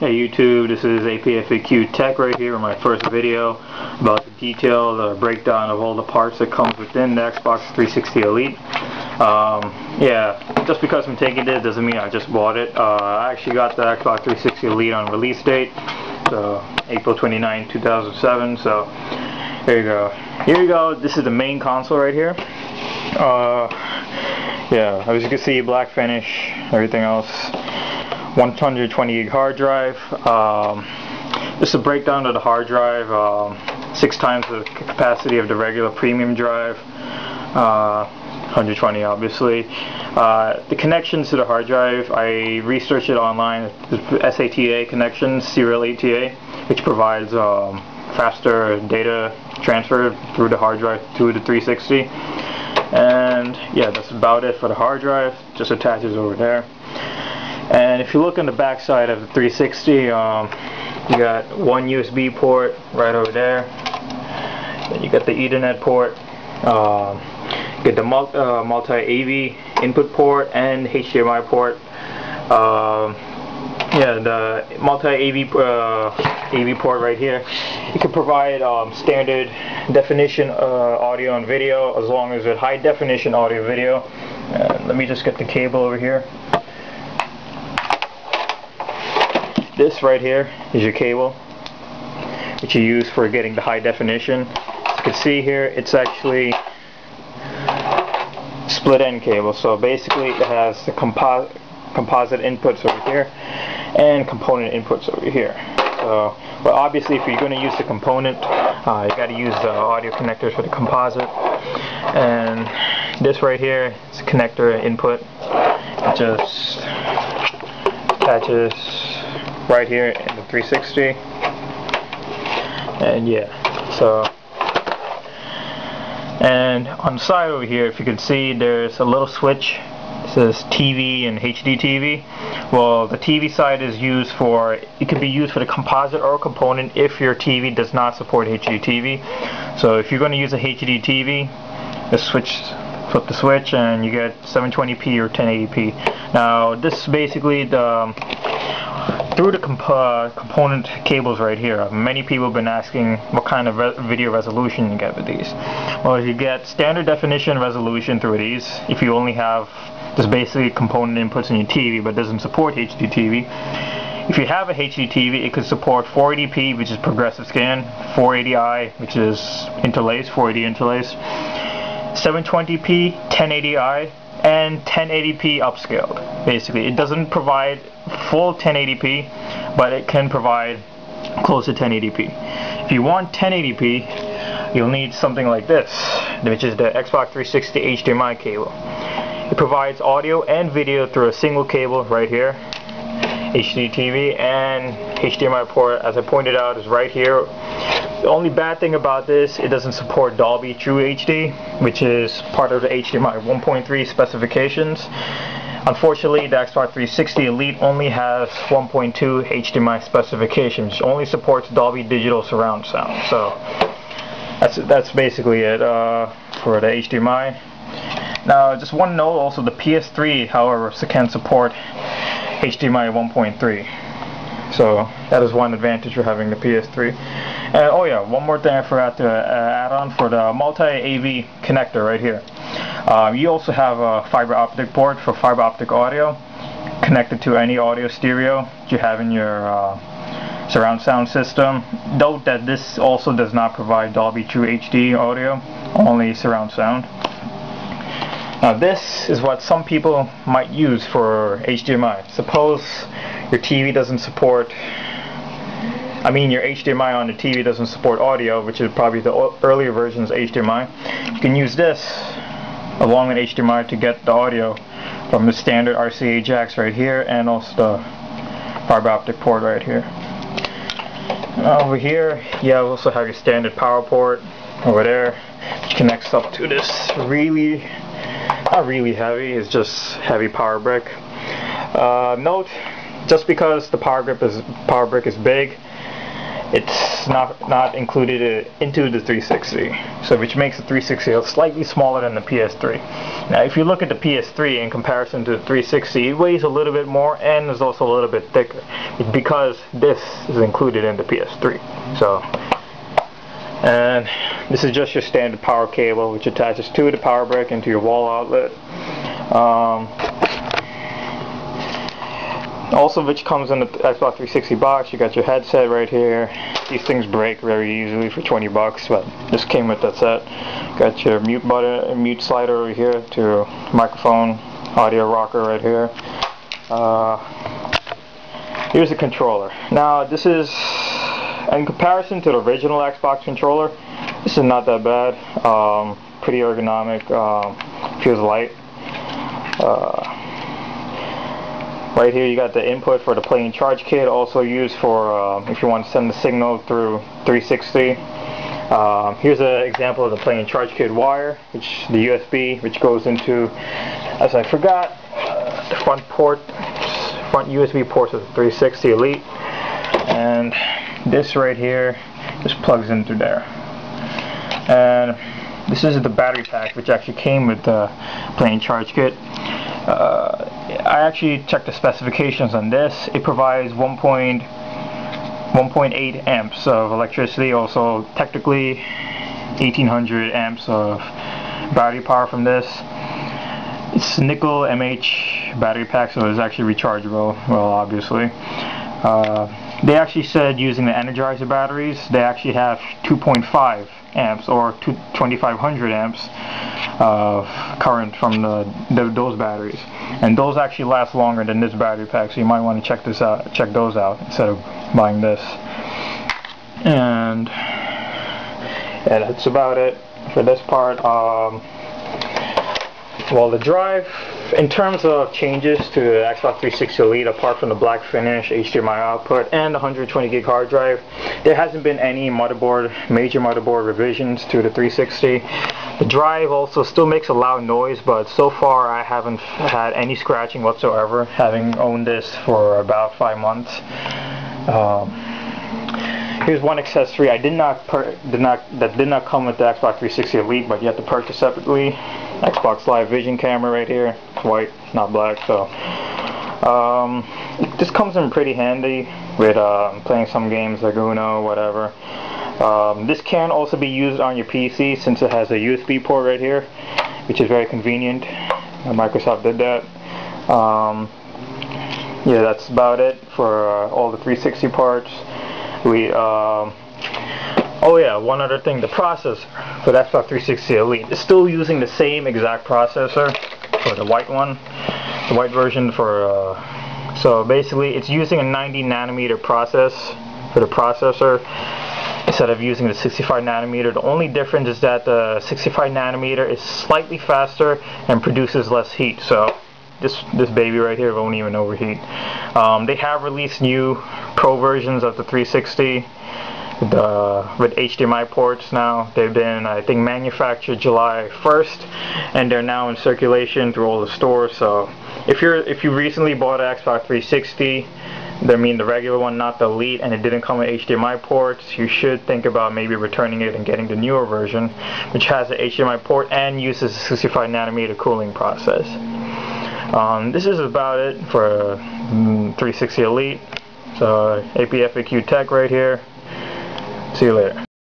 Hey YouTube, this is APFAQ Tech right here with my first video about the detail, the breakdown of all the parts that comes within the Xbox 360 Elite. Um, yeah, just because I'm taking it doesn't mean I just bought it. Uh, I actually got the Xbox 360 Elite on release date, so April 29, 2007, so here you go. Here you go, this is the main console right here. Uh, yeah, as you can see, black finish, everything else. 120 gig hard drive. Um, this is a breakdown of the hard drive. Um, six times the capacity of the regular premium drive. Uh, 120 obviously. Uh, the connections to the hard drive, I researched it online. SATA connection, serial ATA, which provides um, faster data transfer through the hard drive to the 360. And yeah, that's about it for the hard drive. Just attaches over there. And if you look on the back side of the 360, um, you got one USB port right over there. Then you got the Ethernet port. Um, you get the multi, uh, multi AV input port and HDMI port. Um, yeah, the multi AV uh, AV port right here. You can provide um, standard definition uh, audio and video as long as it's high definition audio video. let me just get the cable over here. This right here is your cable that you use for getting the high definition. As you can see here it's actually split end cable so basically it has the compo composite inputs over here and component inputs over here. So, but obviously if you're going to use the component uh, you got to use the audio connectors for the composite and this right here is a connector input it just attaches right here in the 360 and yeah so and on the side over here if you can see there's a little switch. It says TV and HD TV well the TV side is used for it can be used for the composite or component if your TV does not support HD TV so if you're going to use a HD TV the switch flip the switch and you get 720p or 1080p now this is basically the through the comp uh, component cables right here, many people have been asking what kind of re video resolution you get with these. Well, you get standard definition resolution through these if you only have just basically component inputs in your TV but doesn't support HD TV. If you have a HD TV, it could support 480p, which is progressive scan, 480i, which is interlace, 480 interlace, 720p, 1080i, and 1080p upscaled basically. It doesn't provide full 1080p but it can provide close to 1080p if you want 1080p you'll need something like this which is the Xbox 360 HDMI cable. It provides audio and video through a single cable right here HD TV and HDMI port. As I pointed out is right here the only bad thing about this, it doesn't support Dolby True HD, which is part of the HDMI 1.3 specifications. Unfortunately, the Xbox 360 Elite only has 1.2 HDMI specifications, which only supports Dolby Digital Surround Sound. So that's that's basically it uh, for the HDMI. Now, just one note, also the PS3, however, can support HDMI 1.3. So that is one advantage for having the PS3. And oh yeah, one more thing I forgot to uh, add on for the multi-AV connector right here. Um, you also have a fiber optic port for fiber optic audio connected to any audio stereo you have in your uh, surround sound system. Note that this also does not provide Dolby True HD audio, only surround sound. Now this is what some people might use for HDMI. Suppose your TV doesn't support I mean your HDMI on the TV doesn't support audio, which is probably the earlier versions of HDMI. You can use this along with HDMI to get the audio from the standard RCA jacks right here and also the fiber optic port right here. over here you also have your standard power port over there connects up to this really not really heavy it's just heavy power brick uh, note just because the power grip is power brick is big it's not not included into the 360 so which makes the 360 slightly smaller than the PS3 now if you look at the PS3 in comparison to the 360 it weighs a little bit more and is also a little bit thicker because this is included in the PS3 so and this is just your standard power cable which attaches to the power brick into your wall outlet. Um, also which comes in the Xbox 360 box. You got your headset right here. These things break very easily for 20 bucks but this came with that set. Got your mute button mute slider over here to microphone audio rocker right here. Uh, here's the controller. Now this is in comparison to the original Xbox controller this is not that bad. Um, pretty ergonomic um, feels light. Uh, Right here you got the input for the Play and Charge Kit, also used for uh, if you want to send the signal through 360. Uh, here's an example of the Play and Charge Kit wire, which the USB, which goes into, as I forgot, uh, the front port, front USB port of the 360 Elite, and this right here just plugs into there. And this is the battery pack, which actually came with the Play and Charge Kit. Uh, I actually checked the specifications on this. It provides 1.8 amps of electricity, also technically 1800 amps of battery power from this. It's nickel MH battery pack, so it's actually rechargeable, well obviously. Uh, they actually said using the Energizer batteries, they actually have 2.5 amps or 2500 amps of current from the, the, those batteries. And those actually last longer than this battery pack so you might want to check this out check those out instead of buying this. And yeah that's about it for this part. Um, well the drive in terms of changes to the Xbox 360 Elite, apart from the black finish, HDMI output, and the 120 gig hard drive, there hasn't been any motherboard, major motherboard revisions to the 360. The drive also still makes a loud noise, but so far I haven't had any scratching whatsoever, having owned this for about five months. Um, here's one accessory I did not did not that did not come with the Xbox 360 Elite, but you have to purchase separately. Xbox Live Vision camera right here. It's white, not black, so um, this comes in pretty handy with uh, playing some games like Uno, whatever. Um, this can also be used on your PC since it has a USB port right here, which is very convenient. Microsoft did that. Um, yeah, that's about it for uh, all the 360 parts. We um, Oh yeah, one other thing, the processor for the Xbox 360 Elite is still using the same exact processor for the white one, the white version for, uh, so basically it's using a 90 nanometer process for the processor instead of using the 65 nanometer. The only difference is that the 65 nanometer is slightly faster and produces less heat. So this this baby right here won't even overheat. Um, they have released new pro versions of the 360 the with HDMI ports now. They've been, I think, manufactured July 1st, and they're now in circulation through all the stores. So, if you're if you recently bought an Xbox 360, I mean the regular one, not the Elite, and it didn't come with HDMI ports, you should think about maybe returning it and getting the newer version, which has an HDMI port and uses a 65 nanometer cooling process. Um, this is about it for mm, 360 Elite. So APFAQ Tech right here. See you later.